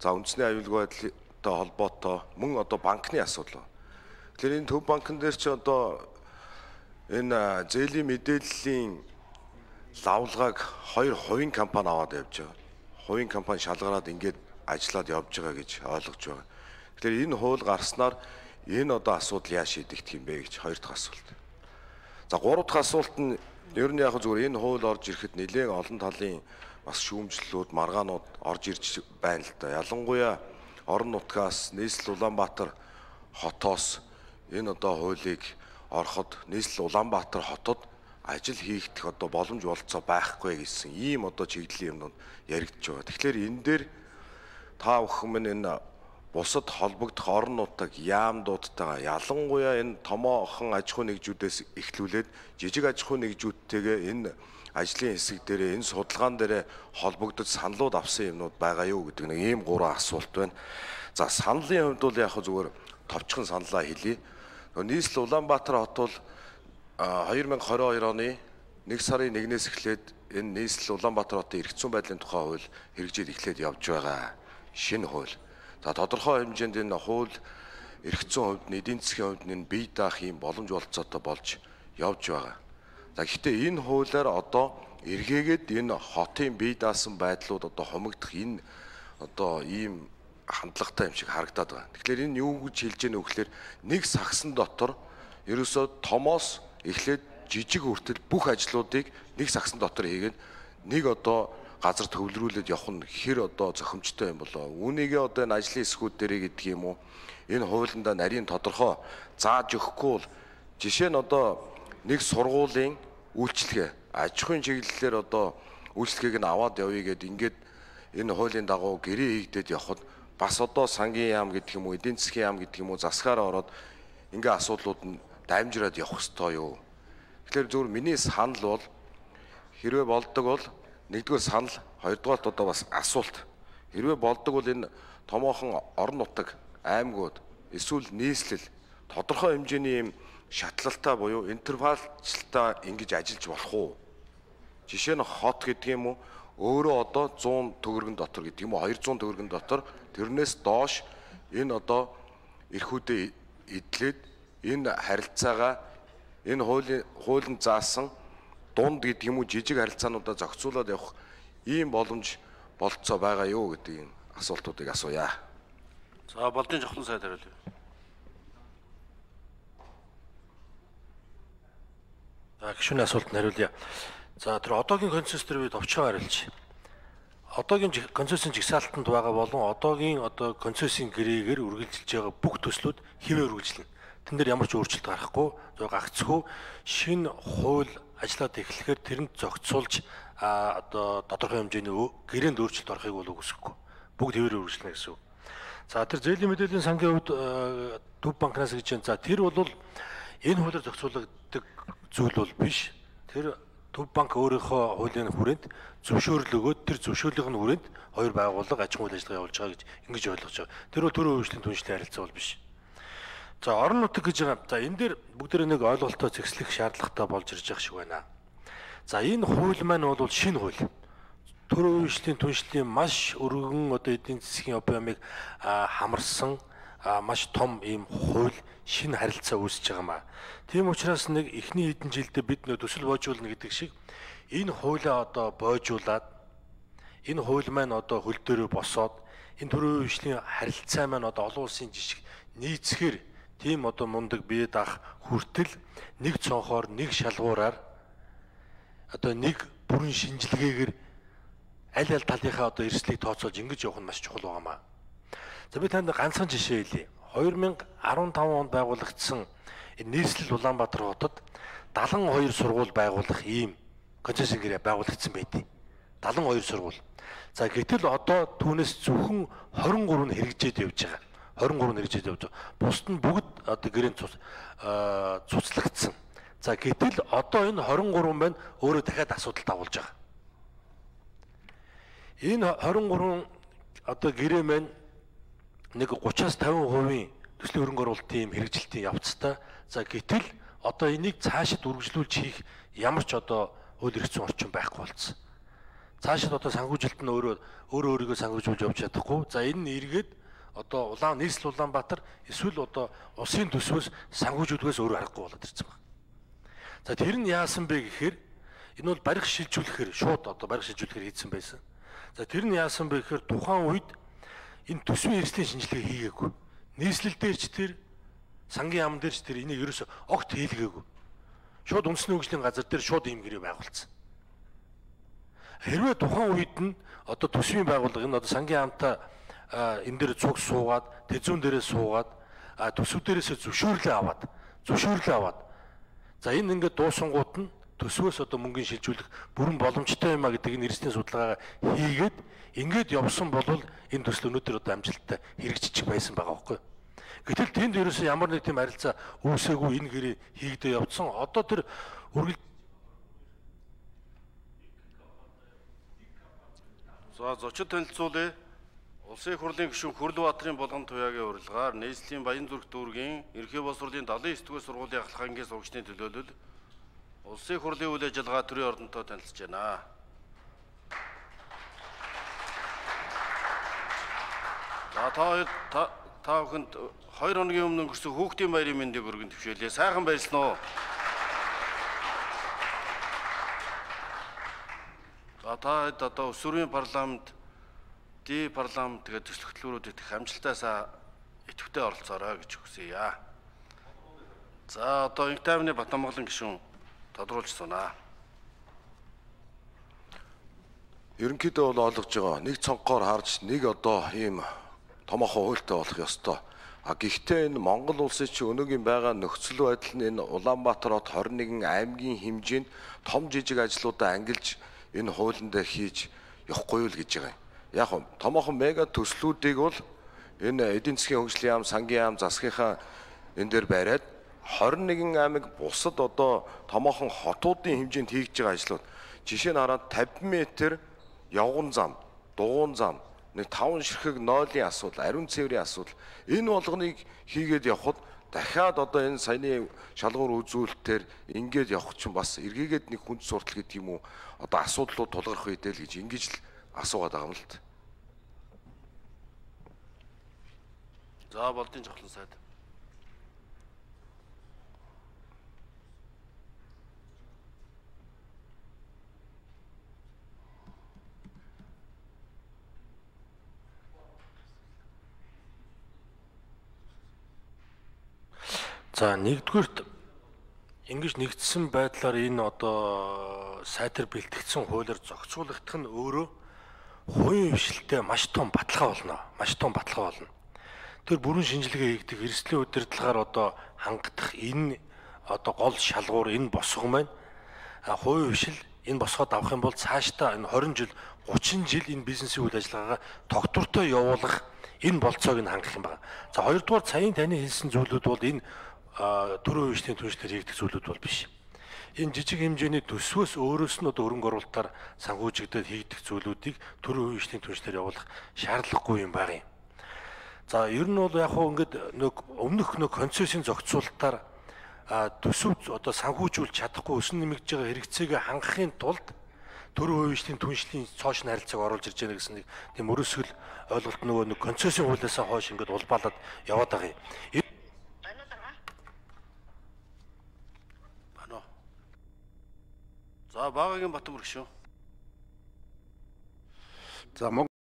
За үндэсний аюулгүй байдлаа холбоотой мөн одоо банкны асуудал. Тэгэхээр энэ төв банкн дээр чи одоо энэ зээлийн мэдээллийн лавлгааг хоёр хувийн компани аваад явж байгаа. Хувийн компани шалгараад ингээд ажиллаад явж байгаа гэж ойлгож байгаа. Тэгэхээр энэ хууль гарснаар энэ одоо асуудал яа шийдэгдэх юм бэ гэж хоёр дахь асуулт. За гурав дахь асуулт нь ер нь яг зүгээр энэ хууль орж ирэхэд нэлээд олон талын бас шүүмжлэлүүд, маргаанууд орж ирж байна л да. Ялангуяа орон нутгаас нийслэл Улаанбаатар хотоос энэ одоо хуулийг ороход нийслэл Улаанбаатар хотод ажил хийгдэх одоо боломж болцоо байхгүй гэсэн ийм одоо чиглэлийн юмнууд яригдж байгаа. Тэгэхээр энэ дээр та бүхэн минь энэ бусад холбогдох орон нутаг яамдуудтайгаа ялангуяа энэ томоохон аж ахуй нэгжүүдээс эхлүүлээд жижиг аж ахуй нэгжүүдтэйгээ энэ ажлын хэсэг дээрээ энэ судалгаан дээрээ холбогдож саналууд авсан юмнууд байгаа юу гэдэг нэг ийм гурван асуулт байна. За саналын хувьд бол яг зүгээр товчхон саналаа хэлье. Нийслэл Улаанбаатар хот бол 2022 оны 1 сарын 1-ээс эхлээд энэ нийслэл Улаанбаатар хотын эргэцүүн байдлын тухай хууль хэрэгжиж эхлээд явж байгаа. Шинэ хууль. За тодорхой хэмжээнд энэ хууль эрх зүйн хувьд, эдийн засгийн хувьд энэ бие даах юм боломж олцоотой болж явж байгаа. За гэхдээ энэ хуулиар одоо эргээгээд энэ хотын бие даасан байдлууд одоо хомигдох энэ одоо ийм хандлагатай юм шиг харагдаад байгаа. Тэгэхээр энэ юу гэж хэлж яах вэ гэхээр нэг сагсан дотор ерөөсөө томоос эхлээд жижиг хүртэл бүх ажлуудыг нэг сагсан дотор хийгээд нэг одоо газар төвлөрүүлээд явах нь хэр одоо зохимжтой юм болоо. Үүнийгээ одоо энэ ажлын хэсгүүд дээрээ гэдэг юм уу? Энэ хуулиндаа нарийн тодорхой зааж өгөхгүй бол жишээ нь одоо нэг сургуулийн үйлчлэгээ аж ахуйн чиглэлээр одоо үйлчлэгийг нь аваад явъя гэд ингээд энэ хуулийн дагуу гэрээ хийгдээд явхад бас одоо сангийн яам гэдэг юм уу эдийн засгийн яам гэдэг юм уу засгаараа ороод ингээ асуудлууд нь дамжираад явах ёстой юу. Тэгэхээр зөвхөн миний санал бол хэрвээ болдог бол нэгдүгээр санал, хоёрдугаар одоо бас асуулт. Хэрвээ болдог бол энэ томоохон орон нутаг, аймагуд эсвэл нийслэл тодорхой хэмжээний юм шатлалтай буюу интервалчлалтаа ингэж ажиллаж болох уу? Жишээ нь хот гэдэг юм уу? Өөрөө одоо 100 төгрөгөн дотор гэдэг юм уу? 200 төгрөгөн дотор тэрнээс доош энэ одоо эрхүүдээ эдлээд энэ харилцаагаа энэ хуулийн хуулийн заасан дунд гэдэг юм уу жижиг харилцаануудаа зохицуулаад явах ийм боломж болцоо байгаа юу гэдэг энэ асуултуудыг асууя. За болдын жохлон сайд хариулъя. За гişүний асуултанд хариулъя. За тэр одоогийн консенсус төр би товчхон хариулж. Одоогийн консенсусын жигсаалтанд байгаа болон одоогийн одоо консенсусын гэрээгээр үргэлжилж байгаа бүх төслүүд хэвээр үргэлжлэнэ. Тэн дээр ямар ч өөрчлөлт гарахгүй, зөв гагцгүй шинэ хууль ажиллаад эхлэхээр тэрэнд зохицуулж одоо тодорхой хэмжээний гэрээнд өөрчлөлт орохыг бол үгүйсэхгүй. Бүгд хэвээр үргэлжлэнэ гэсэн үг. За тэр зээлийн мэдээллийн сангийн хувьд төв банкнаас гэж байна. За тэр бол энэ хуулиар зохицуулагддаг зүйл бол биш. Тэр төв банк өөрийнхөө хуулийн хүрээнд зөвшөөрөл өгөөд тэр зөвшөөрлийнх нь хүрээнд хоёр байгууллага аж ахуйн ажиллагаа явуулж байгаа гэж ингэж ойлгож байгаа. Тэр бол төрийн хөгжлийн түншлэлийн харилцаа бол биш. За орон нутаг гэж байгаа. За энэ дээр бүгдээ нэг ойлголтоо зэгслэх шаардлагатай болж ирж байгаа шиг байна. За энэ хууль маань бол шинэ хууль. Төрийн үйлчлэлийн түншлэлийн маш өргөн одоо эдийн засгийн объемыг хамарсан маш том ийм хууль шинэ харилцаа үүсэж байгаа маа. Тийм учраас нэг эхний хэдэн жилдээ бид нөө төсөл боожуулна гэдэг шиг энэ хуулиа одоо боожуулаад энэ хууль маань одоо хөл дээрээ босоод энэ төрийн үйлчлэлийн харилцаа маань одоо олон улсын жишг нийцхээр тийм одоо мундаг бие даах хүртэл нэг цонхоор нэг шалгуураар одоо нэг бүрэн шинжилгээгээр аль аль талынхаа одоо эрсдлийг тооцоолж ингэж явах нь маш чухал байгаамаа. За би танд ганцхан жишээ хэлье. 2015 онд байгуулагдсан нийслэл Улаанбаатар хотод 72 сургууль байгуулах ийм концессийн гэрээ байгуулагдсан байдیں۔ 72 сургууль. За гэтэл одоо түүнээс зөвхөн 23 нь хэрэгжээд явж байгаа. 23 нэржээд явж байгаа. Бусд нь бүгд одоо гэрээнд цус цуцлагдсан. За гэтэл одоо энэ 23 байна өөрөө дахиад асуудалд агуулж байгаа. Энэ 23 одоо гэрээ маань нэг 30-аас 50% төслийн хөрөнгө оруулалтын хэрэгжилтийн явцтай. За гэтэл одоо энийг цаашид үргэлжлүүлж хийх ямар ч одоо хууль эрх зүйн орчин байхгүй болсон. цаашид одоо санхүүжилт нь өөрөө өөрөө өөрийгөө санхүүжүүлж явж чадахгүй. За энэ нь эргээд одоо улаан нийслэл Улаанбаатар эсвэл одоо улсын төсвөөс санхүүжүүлгээс өөрөө аргагүй болоод ирсэн байна. За тэр нь яасан бэ гэхээр энэ бол барих шилжүүлэхээр шууд одоо барих шилжүүлэхээр хийсэн байсан. За тэр нь яасан бэ гэхээр тухайн үед энэ төсвийн эрсдлийн шинжилгээ хийгээгүй. Нийслэл дээр ч тэр сангийн яам дээр ч тэр энийг ерөөсө огт хийлгээгүй. Шууд үндэсний хөгжлийн газар дээр шууд ийм гэрээ байгуулсан. Хэрвээ тухайн үед нь одоо төсвийн байгууллага энэ одоо сангийн яамтай энэ дээр цуг суугаад тэзүүн дээрээ суугаад төсөв дээрээсээ зөвшөөрлөө аваад зөвшөөрлөө аваад за энэ ингээд дуусангууд нь төсвөөс одоо мөнгөний шилжүүлэх бүрэн боломжтой юм а гэдэг энэ эрсдлийн судалгаа хийгээд ингээд явсан бол энэ төсөл өнөөдөр одоо амжилттай хэрэгжиж байсан байгаа байхгүй юу? Гэтэл тэнд ерөөсөн ямар нэг тийм харилцаа үүсээгүй энэ гэрээ хийгдэ явцсан. Одоо тэр үргэлж За зочид танилцуулъя. Улсын их хурлын гишүүн Хөрлбаатарын болгон туяагийн урилгаар нийслэлийн Баян зүрх дүүргийн Ерхий боловсролын 79-р сургуулийн ахлахангийн сурагчдын төлөөлөл Улсын их хурлын үйл ажиллагаа төрийн ордонтой танилцж байна. За та та бүхэнд 2 хоногийн өмнө өнгөрсөн хүүхдийн баярын мэндийг өргөн төвшөөлье. Сайхан баярлсан уу? За та хэд одоо өсвөрийн парламент, ди парламент тэгээд төсөл хөтөлбөрүүд их амжилтаасаа идэвхтэй оролцоорой гэж хүсье. За одоо инх таймны Батамгалан гишүүн тодруулж сунаа. Ерөнхийдөө бол ойлгож байгаа. Нэг цонхоор харж нэг одоо ийм томоохон хуультай болох ёстой. А гэхдээ энэ Монгол улсын чи өнөөгийн байгаа нөхцөл байдал нь энэ Улаанбаатар хот 21 аймгийн хэмжээнд том жижиг ажлуудаа ангилж энэ хуулийн дээр хийж явахгүй л гэж байгаа юм. Яг нь томоохон мега төслүүдийг бол энэ эдийн засгийн хөгжлийн яам, сангийн яам, засгийнхаа энэ дээр бариад 21 аймаг бусад одоо томоохон хотуудын хэмжээнд хийж байгаа ажлууд. Жишээ нь хараад 50 м явган зам, дугуун зам нэг таван ширхэг нойлын асуудал, ариун цэврийн асуудал. Энэ болгоныг хийгээд явхад дахиад одоо энэ саяны шалгуур үзүүлэлтээр ингээд явах чинь бас эргээгээд нэг хүнд суртал гэдэг юм уу? Одоо асуудлууд тулгарх үедээ л гэж ингэж л асуугаад байгаа юм л та. За болдын жавхлан сайд. За нэгдүгürt ингэж нэгдсэн байдлаар энэ одоо сайтар бэлтгэгдсэн хуулиар зохицуулагдах нь өөрөө хувийн хвшилтэд маш том баталгаа болно. Маш том баталгаа болно. Тэр бүрэн шинжилгээ хийгдэх эрсдлийн удирдлагаар одоо хангадах энэ одоо гол шалгуур энэ босго маань хувийн хвшил энэ босгоод авах юм бол цаашдаа энэ 20 жил 30 жил энэ бизнесийн үйл ажиллагаагаа тогтвортой явуулах энэ болцоог нь хангах юм байна. За хоёрдугаар саяын таны хэлсэн зүйлүүд бол энэ төрөө үеийн түншлэр хийгдэх зүйлүүд бол биш. Энэ жижиг хэмжээний төсвөөс өөрөөс нь одоо хөрөнгө оруулалтаар санхүүжигдээд хийгдэх зүйлүүдийг төрөө үеийн түншлэр явуулах шаардлагагүй юм байна. За ер нь бол яг хөө ингээд нэг өмнөх нэг концессийн зохицуулалтаар төсөв одоо санхүүжүүлж чадахгүй өсөн нэмэгдэж байгаа хэрэгцээгээ хангахын тулд төрөө үеийн түншлийн цоош харилцааг оруулж ирж байгаа гэсэн нэг тийм өрөсгөл ойлголт нөгөө нэг концессийн хуулиасаа хойш ингээд улбаалаад яваад байгаа юм. За багагийн Батбүрг шүү. За